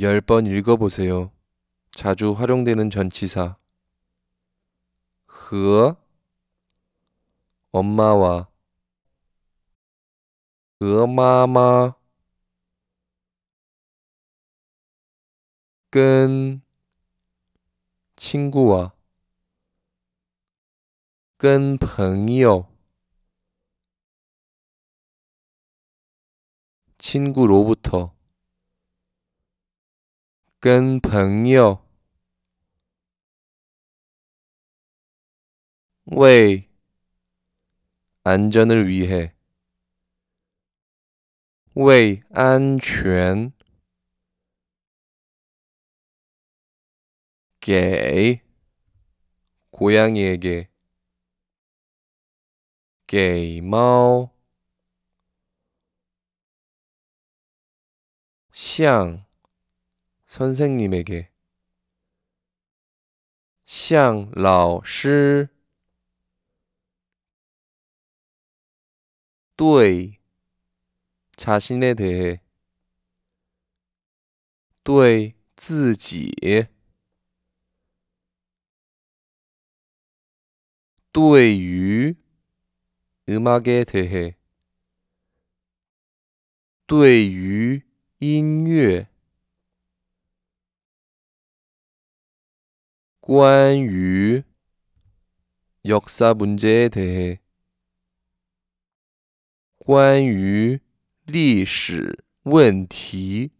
10번 읽어보세요. 자주 활용되는 전치사. 그 엄마와. 그마마. 끈 친구와. 끈朋友 친구로부터. 跟朋友 왜 안전을 위해 为安全给 고양이에게 给猫向 선생님에게 向老师对 자신에 대해 对自己对于 음악에 대해 对于音乐 关于 역사 문제에 대해 关于历史问题